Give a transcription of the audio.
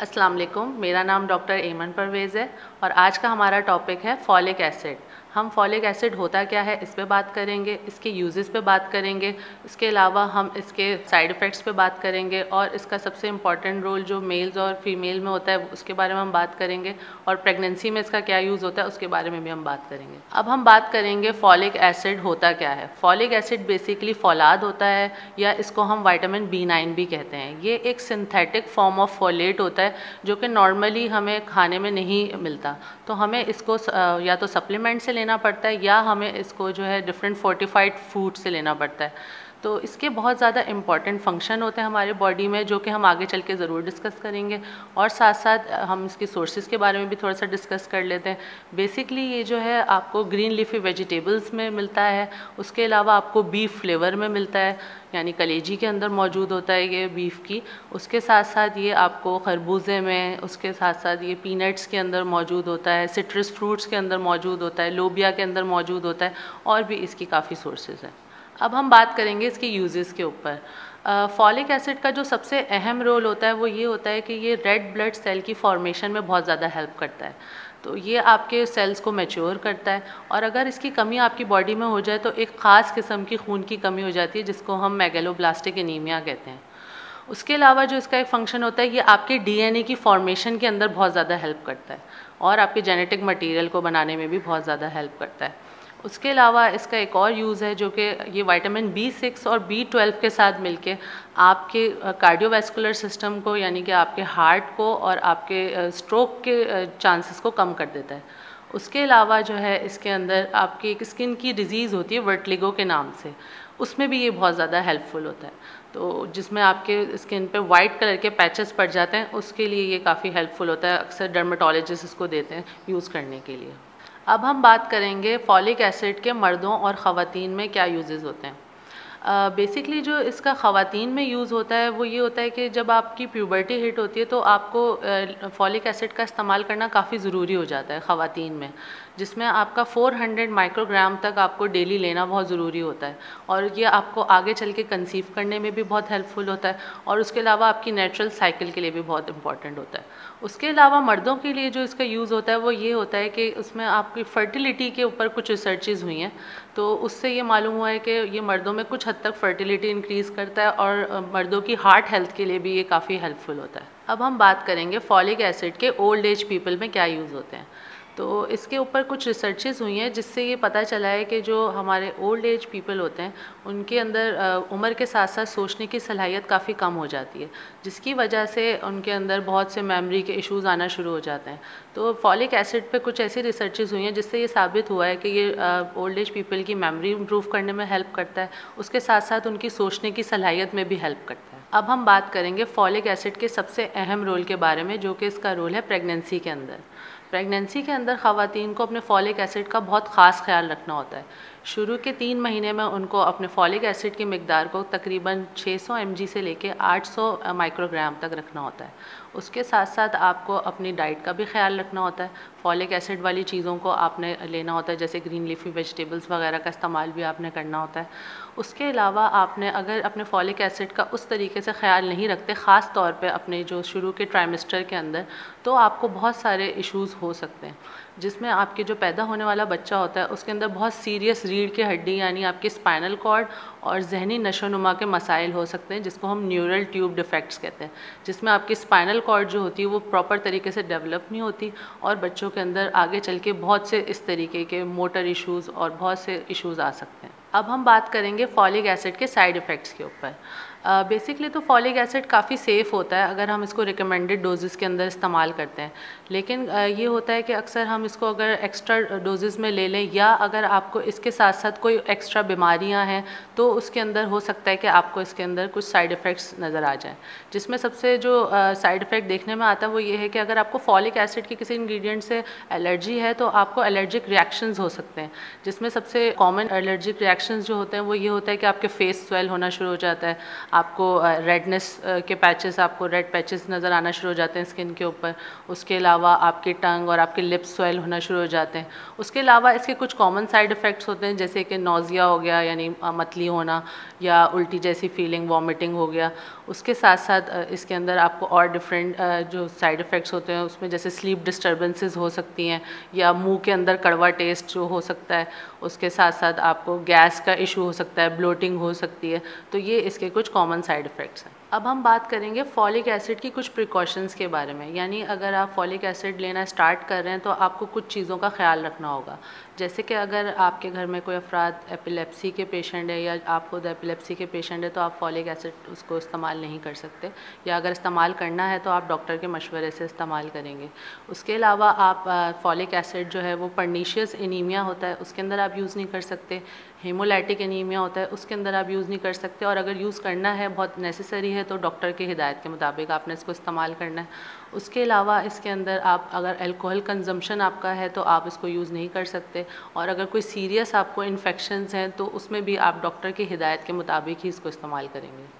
अस्सलाम मेरा नाम डॉक्टर एमन परवेज़ है और आज का हमारा टॉपिक है फॉलिक एसिड। हम फॉलिक एसिड होता क्या है, इस पर बात करेंगे, इसके यूजेस पे बात करेंगे, इसके अलावा हम इसके साइड इफ़ेक्ट्स पे बात करेंगे और इसका सबसे इंपॉर्टेंट रोल जो मेल्स और फीमेल में होता है, उसके बारे में हम बात करेंगे और प्रेगनेंसी में इसका क्या यूज़ होता है, उसके बारे में भी हम बात करेंगे। अब हम बात करेंगे फॉलिक एसिड होता क्या है। फॉलिक एसिड बेसिकली फौलाद होता है या इसको हम वाइटामिन बी नाइन भी कहते हैं। ये एक सिंथेटिक फॉर्म ऑफ़ फॉलेट होता है, जो कि नॉर्मली हमें खाने में नहीं मिलता। तो हमें इसको या तो सप्लीमेंट से लेना पड़ता है या हमें इसको जो है डिफरेंट फोर्टिफाइड फ़ूड से लेना पड़ता है। तो इसके बहुत ज़्यादा इंपॉर्टेंट फ़ंक्शन होते हैं हमारे बॉडी में, जो कि हम आगे चल के ज़रूर डिस्कस करेंगे। और साथ साथ हम इसके सोर्सेज के बारे में भी थोड़ा सा डिस्कस कर लेते हैं। बेसिकली ये जो है, आपको ग्रीन लीफी वेजिटेबल्स में मिलता है। उसके अलावा आपको बीफ फ्लेवर में मिलता है। यानी कलेजी के अंदर मौजूद होता है ये बीफ की। उसके साथ साथ ये आपको खरबूजे में, उसके साथ साथ ये पीनट्स के अंदर मौजूद होता है। सिट्रस फ्रूट्स के अंदर मौजूद होता है। लोबिया के अंदर मौजूद होता है। और भी इसकी काफ़ी सोर्सेज हैं। अब हम बात करेंगे इसके यूजेस के ऊपर। फॉलिक एसिड का जो सबसे अहम रोल होता है, वो ये होता है कि ये रेड ब्लड सेल की फॉर्मेशन में बहुत ज़्यादा हेल्प करता है। तो ये आपके सेल्स को मैच्योर करता है और अगर इसकी कमी आपकी बॉडी में हो जाए तो एक ख़ास किस्म की खून की कमी हो जाती है, जिसको हम मैगेलोब्लास्टिक एनीमिया कहते हैं। उसके अलावा जो इसका एक फ़ंक्शन होता है, ये आपके डीएनए की फॉर्मेशन के अंदर बहुत ज़्यादा हेल्प करता है और आपके जेनेटिक मटेरियल को बनाने में भी बहुत ज़्यादा हेल्प करता है। उसके अलावा इसका एक और यूज़ है जो कि ये विटामिन बी सिक्स और बी ट्वेल्व के साथ मिलके आपके कार्डियोवैस्कुलर सिस्टम को, यानी कि आपके हार्ट को और आपके स्ट्रोक के चांसेस को कम कर देता है। उसके अलावा जो है इसके अंदर आपकी एक स्किन की डिज़ीज़ होती है वर्टलिगो के नाम से। उसमें भी ये बहुत ज़्यादा हेल्पफुल होता है। तो जिसमें आपके स्किन पे वाइट कलर के पैचेस पड़ जाते हैं, उसके लिए ये काफ़ी हेल्पफुल होता है। अक्सर डर्माटोलॉजिस्ट इसको देते हैं यूज़ करने के लिए। अब हम बात करेंगे फॉलिक एसिड के मर्दों और ख़वान में क्या यूजेस होते हैं। बेसिकली जो इसका ख़वातीन में यूज़ होता है, वो ये होता है कि जब आपकी प्यूबर्टी हिट होती है तो आपको फॉलिक एसिड का इस्तेमाल करना काफ़ी ज़रूरी हो जाता है ख़वातीन में, जिसमें आपका 400 माइक्रोग्राम तक आपको डेली लेना बहुत ज़रूरी होता है और ये आपको आगे चल के कंसीव करने में भी बहुत हेल्पफुल होता है और उसके अलावा आपकी नेचुरल साइकिल के लिए भी बहुत इंपॉर्टेंट होता है। उसके अलावा मर्दों के लिए जो इसका यूज़ होता है, वो ये होता है कि उसमें आपकी फर्टिलिटी के ऊपर कुछ रिसर्चेज हुई हैं तो उससे ये मालूम हुआ है कि ये मर्दों में कुछ हद तक फर्टिलिटी इंक्रीज़ करता है और मर्दों की हार्ट हेल्थ के लिए भी ये काफ़ी हेल्पफुल होता है। अब हम बात करेंगे फॉलिक एसिड के ओल्ड एज पीपल में क्या यूज़ होते हैं। तो इसके ऊपर कुछ रिसर्चेस हुई हैं जिससे ये पता चला है कि जो हमारे ओल्ड एज पीपल होते हैं, उनके अंदर उम्र के साथ साथ सोचने की सलाहियत काफ़ी कम हो जाती है, जिसकी वजह से उनके अंदर बहुत से मेमोरी के इश्यूज़ आना शुरू हो जाते हैं। तो फॉलिक एसिड पे कुछ ऐसी रिसर्चेस हुई हैं जिससे ये साबित हुआ है कि ये ओल्ड एज पीपल की मेमोरी इम्प्रूव करने में हेल्प करता है, उसके साथ साथ उनकी सोचने की सलाहियत में भी हेल्प करता है। अब हम बात करेंगे फॉलिक एसिड के सबसे अहम रोल के बारे में, जो कि इसका रोल है प्रेगनेंसी के अंदर। प्रेगनेंसी के अंदर ख़वान को अपने फॉलिक एसिड का बहुत ख़ास ख्याल रखना होता है। शुरू के तीन महीने में उनको अपने फॉलिक एसिड की मकदार को तकरीबन 600 सौ से लेके 800 माइक्रोग्राम तक रखना होता है। उसके साथ साथ आपको अपनी डाइट का भी ख्याल रखना होता है। फॉलिक एसिड वाली चीज़ों को आपने लेना होता है, जैसे ग्रीन लीफी वेजिटेबल्स वगैरह का इस्तेमाल भी आपने करना होता है। उसके अलावा आपने अगर अपने फॉलिक एसिड का उस तरीके से ख्याल नहीं रखते, ख़ास तौर पे अपने जो शुरू के ट्राइमेस्टर के अंदर तो आपको बहुत सारे इश्यूज़ हो सकते हैं, जिसमें आपके जो पैदा होने वाला बच्चा होता है, उसके अंदर बहुत सीरियस रीढ़ की हड्डी यानी आपके स्पाइनल कॉर्ड और जहनी नशो नुमा के मसाइल हो सकते हैं, जिसको हम न्यूरल ट्यूब डिफेक्ट्स कहते हैं, जिसमें आपकी स्पाइनल कॉर्ड जो होती है, वो प्रॉपर तरीके से डेवलप नहीं होती और बच्चों के अंदर आगे चल के बहुत से इस तरीके के मोटर इशूज़ और बहुत से इशूज़ आ सकते हैं। अब हम बात करेंगे फॉलिक एसिड के साइड इफ़ेक्ट्स के ऊपर। बेसिकली uh, तो फॉलिक एसिड काफ़ी सेफ़ होता है अगर हम इसको रिकमेंडेड डोजेज़ के अंदर इस्तेमाल करते हैं। लेकिन uh, ये होता है कि अक्सर हम इसको अगर एक्स्ट्रा डोजेज़ में ले लें या अगर आपको इसके साथ साथ कोई एक्स्ट्रा बीमारियाँ हैं तो उसके अंदर हो सकता है कि आपको इसके अंदर कुछ साइड इफ़ेक्ट्स नज़र आ जाएँ। जिसमें सबसे जो साइड uh, इफ़ेक्ट देखने में आता है वो ये है कि अगर आपको फॉलिक एसिड के किसी इन्ग्रीडियंट से एलर्जी है तो आपको एलर्जिक रिएक्शंस हो सकते हैं। जिसमें सबसे कॉमन एलर्जिक रिएक्शंस जो होते हैं वो ये होता है कि आपके फेस स्वेल होना शुरू हो जाता है। आपको रेडनेस के पैचेस आपको रेड पैचेस नज़र आना शुरू हो जाते हैं स्किन के ऊपर। उसके अलावा आपकी टंग और आपके लिप्स स्वेल होना शुरू हो जाते हैं। उसके अलावा इसके कुछ कॉमन साइड इफ़ेक्ट्स होते हैं, जैसे कि नोज़िया हो गया, यानी मतली होना या उल्टी जैसी फीलिंग वॉमिटिंग हो गया। उसके साथ साथ इसके अंदर आपको और डिफरेंट जो साइड इफ़ेक्ट्स होते हैं, उसमें जैसे स्लीप डिस्टर्बेंसेस हो सकती हैं, या मुँह के अंदर कड़वा टेस्ट जो हो सकता है, उसके साथ साथ आपको गैस का इशू हो सकता है ब्लोटिंग हो सकती है तो ये इसके कुछ कॉमन साइड इफ़ेक्ट्स हैं। अब हम बात करेंगे फॉलिक एसिड की कुछ प्रिकॉशंस के बारे में। यानी अगर आप फॉलिक एसिड लेना स्टार्ट कर रहे हैं तो आपको कुछ चीज़ों का ख्याल रखना होगा। जैसे कि अगर आपके घर में कोई अफराद एपिलेप्सी के पेशेंट है, या आप खुद एपिलेप्सी के पेशेंट है तो आप फॉलिक एसिड उसको इस्तेमाल नहीं कर सकते। या अगर इस्तेमाल करना है तो आप डॉक्टर के मशवरे से इस्तेमाल करेंगे। उसके अलावा आप फॉलिक एसिड जो है, वो पर्नीशियस एनीमिया होता है, उसके अंदर आप यूज़ नहीं कर सकते। हेमोलाइटिक एनीमिया होता है, उसके अंदर आप यूज़ नहीं कर सकते। और अगर यूज़ करना है, बहुत नेसेसरी है तो डॉक्टर की हिदायत के मुताबिक आपने इसको इस्तेमाल करना है। उसके अलावा इसके अंदर आप, अगर अल्कोहल कंजम्पशन आपका है तो आप इसको यूज़ नहीं कर सकते। और अगर कोई सीरियस आपको इन्फेक्शन हैं तो उसमें भी आप डॉक्टर की हिदायत के मुताबिक ही इसको इस्तेमाल करेंगे।